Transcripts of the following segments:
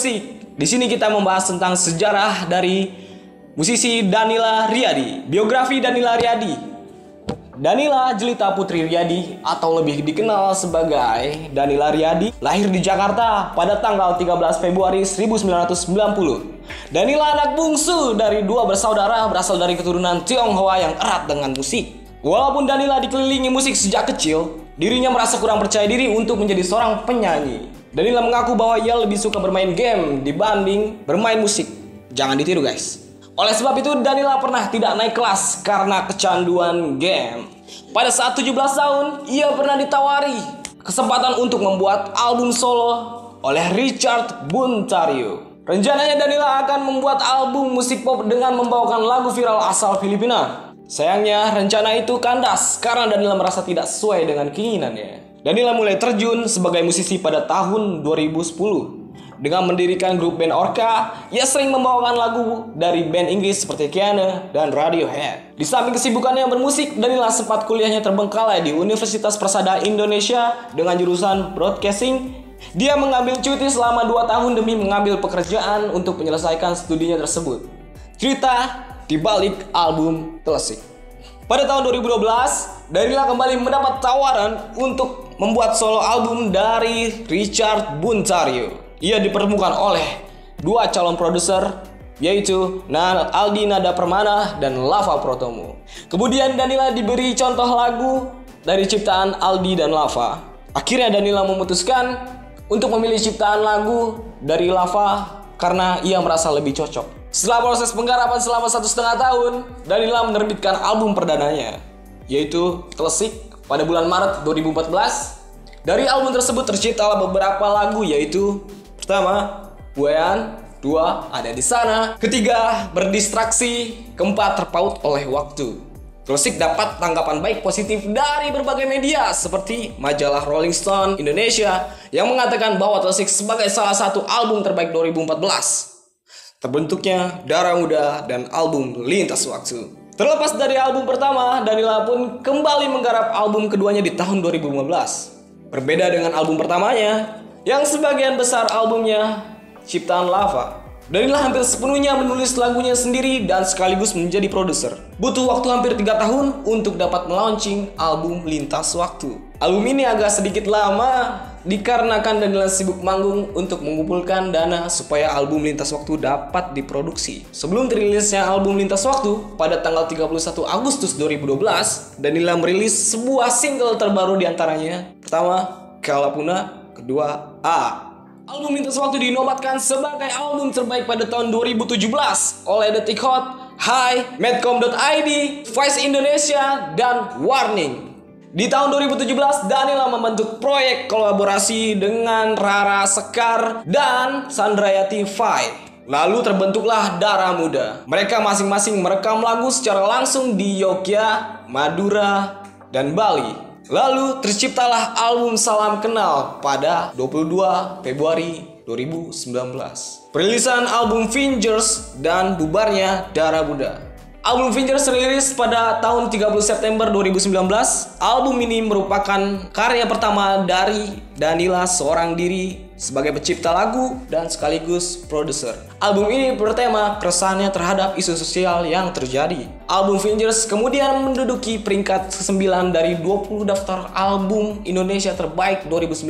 Musik. Di sini kita membahas tentang sejarah dari musisi Danila Riyadi, biografi Danila Riyadi. Danila Jelita Putri Riyadi atau lebih dikenal sebagai Danila Riyadi lahir di Jakarta pada tanggal 13 Februari 1990. Danila anak bungsu dari dua bersaudara berasal dari keturunan Tionghoa yang erat dengan musik. Walaupun Danila dikelilingi musik sejak kecil, dirinya merasa kurang percaya diri untuk menjadi seorang penyanyi. Danila mengaku bahwa ia lebih suka bermain game dibanding bermain musik. Jangan ditiru guys. Oleh sebab itu Danila pernah tidak naik kelas karena kecanduan game. Pada saat 17 tahun, ia pernah ditawari kesempatan untuk membuat album solo oleh Richard Buntario. Rencananya Danila akan membuat album musik pop dengan membawakan lagu viral asal Filipina. Sayangnya rencana itu kandas karena Danila merasa tidak sesuai dengan keinginannya. Danila mulai terjun sebagai musisi pada tahun 2010 dengan mendirikan grup band Orca, ia sering membawakan lagu dari band Inggris seperti Kiana dan Radiohead. Di samping kesibukannya bermusik, Danila sempat kuliahnya terbengkalai di Universitas Persada Indonesia dengan jurusan Broadcasting. Dia mengambil cuti selama 2 tahun demi mengambil pekerjaan untuk menyelesaikan studinya tersebut. Cerita di balik album Telesik. Pada tahun 2012, Danila kembali mendapat tawaran untuk membuat solo album dari Richard Buntario. Ia dipertemukan oleh dua calon produser yaitu Aldi Nada Permana dan Lava Protomo. Kemudian Danila diberi contoh lagu dari ciptaan Aldi dan Lava. Akhirnya Danila memutuskan untuk memilih ciptaan lagu dari Lava karena ia merasa lebih cocok. Setelah proses penggarapan selama satu setengah tahun, Danila menerbitkan album perdananya, yaitu Klasik pada bulan Maret 2014. Dari album tersebut terciptalah beberapa lagu yaitu Pertama, buayan. Dua, ada di sana. Ketiga, berdistraksi. Keempat, terpaut oleh waktu. Klasik dapat tanggapan baik positif dari berbagai media seperti majalah Rolling Stone Indonesia yang mengatakan bahwa Klasik sebagai salah satu album terbaik 2014. Terbentuknya Darah Muda dan album Lintas Waktu. Terlepas dari album pertama, Danila pun kembali menggarap album keduanya di tahun 2015. Berbeda dengan album pertamanya, yang sebagian besar albumnya ciptaan Lava. Danila hampir sepenuhnya menulis lagunya sendiri dan sekaligus menjadi produser. Butuh waktu hampir 3 tahun untuk dapat melaunching album Lintas Waktu. Album ini agak sedikit lama dikarenakan Danila sibuk manggung untuk mengumpulkan dana supaya album Lintas Waktu dapat diproduksi. Sebelum terilisnya album Lintas Waktu pada tanggal 31 Agustus 2012, Danila merilis sebuah single terbaru di antaranya. Pertama, Kalapuna kedua A. Album Minta Waktu dinobatkan sebagai album terbaik pada tahun 2017 oleh Detik Hot, High, Medcom.id, Vice Indonesia, dan Warning. Di tahun 2017, Danila membentuk proyek kolaborasi dengan Rara Sekar dan Sandrayati Fai. Lalu terbentuklah Darah Muda. Mereka masing-masing merekam lagu secara langsung di Yogyakarta, Madura, dan Bali. Lalu terciptalah album Salam Kenal pada 22 Februari 2019. Perilisan album Fingers dan bubarnya Darah Buddha. Album Fingers rilis pada tahun 30 September 2019. Album ini merupakan karya pertama dari Danila seorang diri sebagai pencipta lagu dan sekaligus produser. Album ini bertema keresahannya terhadap isu sosial yang terjadi. Album Fingers kemudian menduduki peringkat ke-9 dari 20 daftar album Indonesia terbaik 2019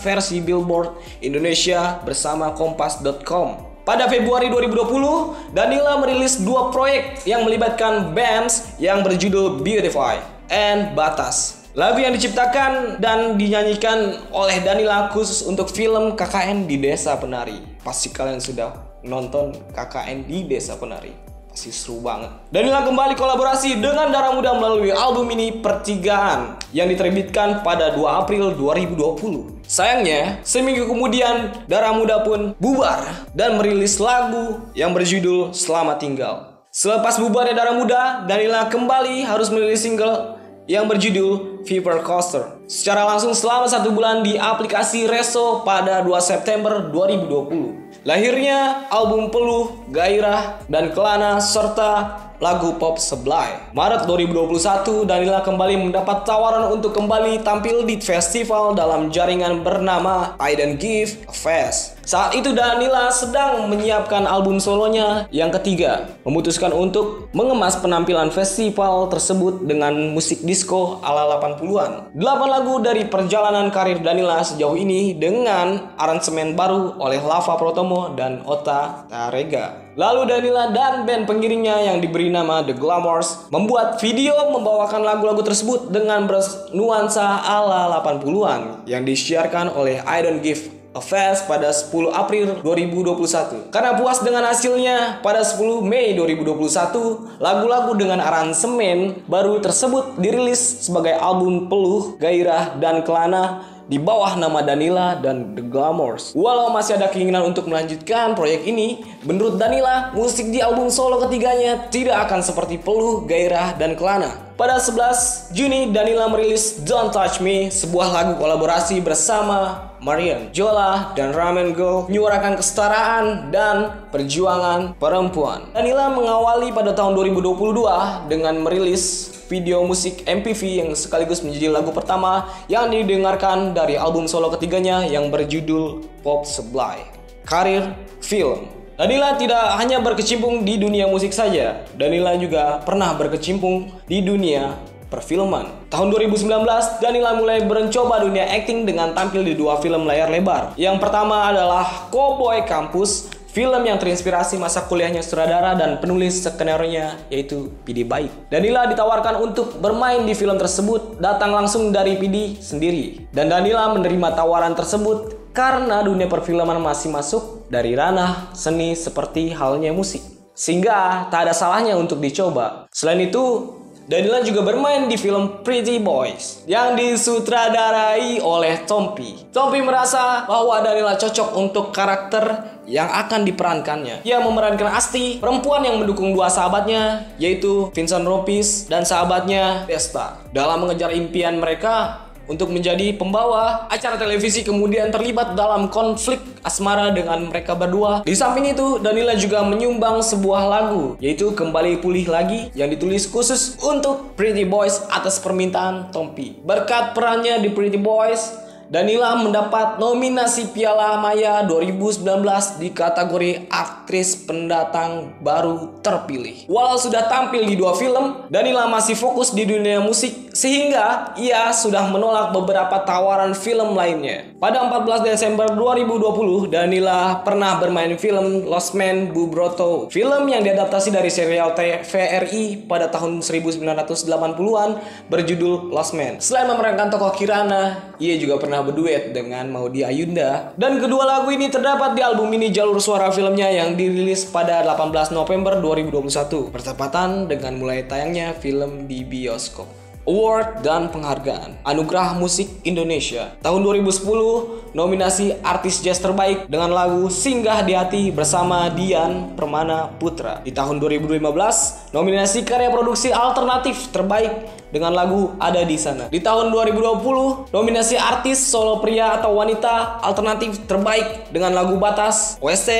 versi Billboard Indonesia bersama kompas.com. Pada Februari 2020, Danila merilis dua proyek yang melibatkan bands yang berjudul Beautify and Batas. Lagu yang diciptakan dan dinyanyikan oleh Danila khusus untuk film KKN di Desa Penari. Pasti kalian sudah nonton KKN di Desa Penari. Pasti seru banget. Danila kembali kolaborasi dengan Darah Muda melalui album ini Pertigaan yang diterbitkan pada 2 April 2020. Sayangnya, seminggu kemudian Darah Muda pun bubar dan merilis lagu yang berjudul Selamat Tinggal. Selepas bubarnya Darah Muda, Danila kembali harus merilis single yang berjudul Fever Coaster. Secara langsung selama satu bulan di aplikasi Reso pada 2 September 2020. Lahirnya album Peluh, Gairah, dan Kelana serta lagu pop Seblay. Maret 2021, Danila kembali mendapat tawaran untuk kembali tampil di festival dalam jaringan bernama I Don't Give Fest. Saat itu Danila sedang menyiapkan album solonya yang ketiga, memutuskan untuk mengemas penampilan festival tersebut dengan musik disco ala 80-an. 8 lagu dari perjalanan karir Danila sejauh ini dengan aransemen baru oleh Lava Protomo dan Ota Tarega. Lalu Danila dan band pengiringnya yang diberi nama The Glamours membuat video membawakan lagu-lagu tersebut dengan bernuansa ala 80-an yang disiarkan oleh I Don't Give Fest pada 10 April 2021. Karena puas dengan hasilnya, pada 10 Mei 2021, lagu-lagu dengan aransemen baru tersebut dirilis sebagai album Peluh, Gairah, dan Kelana di bawah nama Danila dan The Glamours. Walau masih ada keinginan untuk melanjutkan proyek ini, menurut Danila, musik di album solo ketiganya tidak akan seperti Peluh, Gairah, dan Kelana. Pada 11 Juni, Danila merilis Don't Touch Me, sebuah lagu kolaborasi bersama Marian Jola dan Ramen Go menyuarakan kesetaraan dan perjuangan perempuan. Danila mengawali pada tahun 2022 dengan merilis video musik MPV yang sekaligus menjadi lagu pertama yang didengarkan dari album solo ketiganya yang berjudul Pop Supply. Karir film Danila tidak hanya berkecimpung di dunia musik saja, Danila juga pernah berkecimpung di dunia perfilman. Tahun 2019, Danila mulai berencoba dunia acting dengan tampil di dua film layar lebar. Yang pertama adalah Cowboy Campus Film yang terinspirasi masa kuliahnya sutradara dan penulis skenario-nya yaitu PD Baik. Danila ditawarkan untuk bermain di film tersebut datang langsung dari PD sendiri. Dan Danila menerima tawaran tersebut karena dunia perfilman masih masuk dari ranah seni seperti halnya musik. Sehingga tak ada salahnya untuk dicoba. Selain itu, Danila juga bermain di film Pretty Boys yang disutradarai oleh Tompi. Tompi merasa bahwa Danila cocok untuk karakter yang akan diperankannya. Ia memerankan Asti, perempuan yang mendukung dua sahabatnya, yaitu Vincent Ropis dan sahabatnya Desta. Dalam mengejar impian mereka, untuk menjadi pembawa acara televisi kemudian terlibat dalam konflik asmara dengan mereka berdua. Di samping itu, Danila juga menyumbang sebuah lagu yaitu Kembali Pulih Lagi yang ditulis khusus untuk Pretty Boys atas permintaan Tompi. Berkat perannya di Pretty Boys, Danila mendapat nominasi Piala Maya 2019 di kategori aktris pendatang baru terpilih. Walau sudah tampil di dua film, Danila masih fokus di dunia musik sehingga ia sudah menolak beberapa tawaran film lainnya. Pada 14 Desember 2020, Danila pernah bermain film Lost Man Bubroto, film yang diadaptasi dari serial TVRI pada tahun 1980-an berjudul Lost Man. Selain memerankan tokoh Kirana, ia juga pernah pernah berduet dengan Maudi Ayunda. Dan kedua lagu ini terdapat di album ini jalur suara filmnya yang dirilis pada 18 November 2021 bertepatan dengan mulai tayangnya film di bioskop. Award dan penghargaan Anugerah Musik Indonesia Tahun 2010 nominasi artis jazz terbaik dengan lagu Singgah di Hati bersama Dian Permana Putra Di tahun 2015 nominasi karya produksi alternatif terbaik dengan lagu Ada di Sana Di tahun 2020 nominasi artis solo pria atau wanita alternatif terbaik dengan lagu Batas OST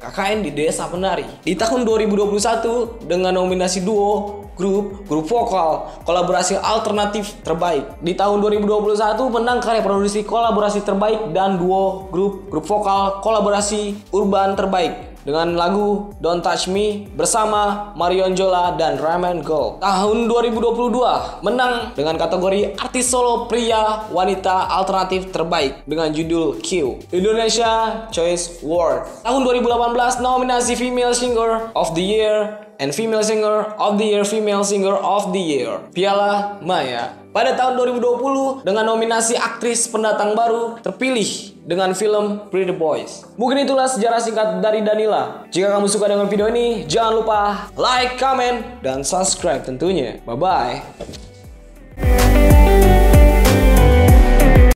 KKN di Desa Penari. Di tahun 2021 dengan nominasi duo grup grup vokal kolaborasi alternatif terbaik. Di tahun 2021 menang karya produksi kolaborasi terbaik dan duo grup grup vokal kolaborasi urban terbaik dengan lagu Don't Touch Me bersama Marion Jola dan Ramen Gold. Tahun 2022 menang dengan kategori artis solo pria wanita alternatif terbaik dengan judul Q. Indonesia Choice Award. Tahun 2018 nominasi Female Singer of the Year and Female Singer of the Year, Female Singer of the Year, Piala Maya. Pada tahun 2020 dengan nominasi aktris pendatang baru terpilih dengan film Pretty Boys. Mungkin itulah sejarah singkat dari Danila. Jika kamu suka dengan video ini, jangan lupa like, comment, dan subscribe tentunya. Bye-bye.